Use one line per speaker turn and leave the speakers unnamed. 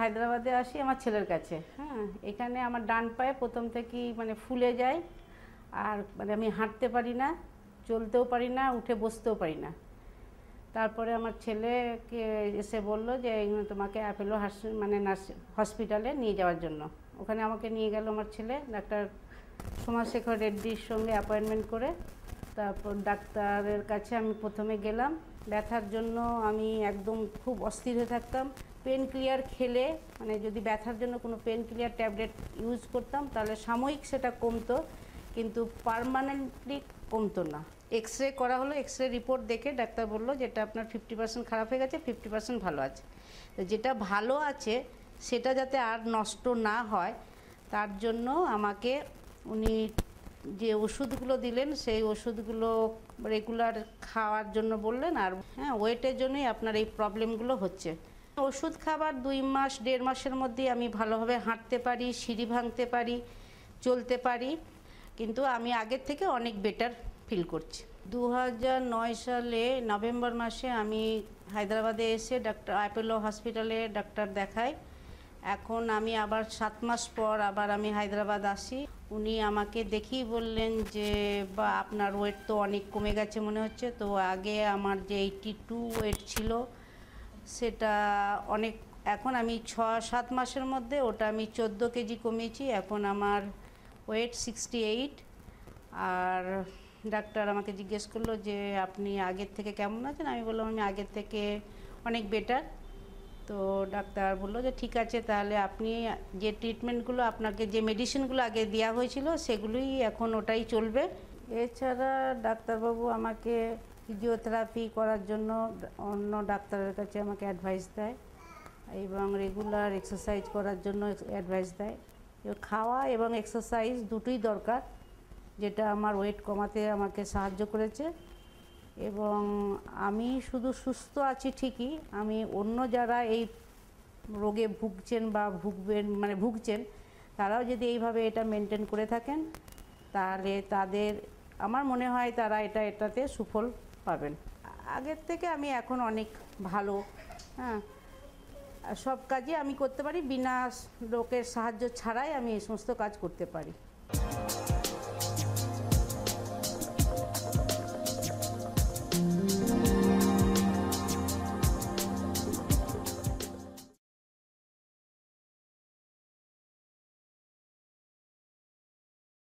হায়দ্রাবাদে আসি আমার ছেলের কাছে। হ্যাঁ এখানে আমার ডান পায়ে প্রথম থেকেই মানে ফুলে যায়। আর মানে আমি হাঁটতে পারি না, চলতেও পারি না, উঠে বসতেও পারি না। তারপরে আমার ছেলেকে এসে বলল যে তোমাকে অ্যাপেলো হাস মানে নার্স হসপিটালে নিয়ে যাওয়ার জন্য। ওখানে আমাকে নিয়ে গেল আমার ছেলে, ডাক্তার সোমাশেখর রেড্ডির সঙ্গে অ্যাপয়েন্টমেন্ট করে। তারপর ডাক্তারের কাছে আমি প্রথমে গেলাম। ব্যথার জন্য আমি একদম খুব অস্থির হয়ে থাকতাম। পেন ক্লিয়ার খেলে মানে যদি ব্যথার জন্য কোনো পেন ক্লিয়ার ট্যাবলেট ইউজ করতাম, তাহলে সাময়িক সেটা কমতো, কিন্তু পারমানেন্টলি কমতো না। এক্স রে করা হলো এক্স রে রিপোর্ট দেখে ডাক্তার বলল যেটা আপনার ফিফটি পার্সেন্ট খারাপ হয়ে গেছে, ফিফটি পার্সেন্ট ভালো আছে। তো যেটা ভালো আছে, সেটা যাতে আর নষ্ট না হয়, তার জন্য আমাকে উনি যে ওষুধগুলো দিলেন, সেই ওষুধগুলো রেগুলার খাওয়ার জন্য বললেন, আর হ্যাঁ ওয়েটের জন্যই আপনার এই প্রবলেমগুলো হচ্ছে। ওষুধ খাবার দুই মাস, দেড় মাসের মধ্যেই আমি ভালোভাবে হাঁটতে পারি, সিঁড়ি ভাঙতে পারি, চলতে পারি। কিন্তু আমি আগের থেকে অনেক বেটার ফিল করছি। দু সালে নভেম্বর মাসে আমি হায়দ্রাবাদে এসে ডাক্তার অ্যাপেলো হসপিটালে ডাক্তার দেখাই। এখন আমি আবার সাত মাস পর আবার আমি হায়দ্রাবাদ আসি। উনি আমাকে দেখেই বললেন যে, বা, আপনার ওয়েট তো অনেক কমে গেছে মনে হচ্ছে। তো আগে আমার যে এইটি টু ওয়েট ছিল সেটা অনেক, এখন আমি ছ, সাত মাসের মধ্যে ওটা আমি চোদ্দ কেজি কমিয়েছি, এখন আমার ওয়েট সিক্সটি এইট আর ডাক্তার আমাকে জিজ্ঞেস করল যে, আপনি আগের থেকে কেমন আছেন? আমি বললাম, আমি আগের থেকে অনেক বেটার তো ডাক্তার বলল যে, ঠিক আছে, তাহলে আপনি যে ট্রিটমেন্টগুলো আপনাকে, যে মেডিসিনগুলো আগে দেওয়া হয়েছিল, সেগুলোই এখন ওটাই চলবে। এছাড়া ডাক্তারবাবু আমাকে ফিজিওথেরাপি করার জন্য অন্য ডাক্তারের কাছে আমাকে অ্যাডভাইস দেয় এবং রেগুলার এক্সারসাইজ করার জন্য অ্যাডভাইস দেয়। খাওয়া এবং এক্সারসাইজ দুটোই দরকার, যেটা আমার ওয়েট কমাতে আমাকে সাহায্য করেছে। এবং আমি শুধু সুস্থ আছি ঠিকই, আমি অন্য যারা এই রোগে ভুগছেন বা ভুগবেন মানে ভুগছেন, তারাও যদি এইভাবে এটা মেনটেন করে থাকেন, তাহলে তাদের, আমার মনে হয় তারা এটা এটাতে সুফল পাবেন। আগের থেকে আমি এখন অনেক ভালো হ্যাঁ। সব কাজই আমি করতে পারি, বিনা লোকের সাহায্য ছাড়াই আমি এই সমস্ত কাজ করতে পারি।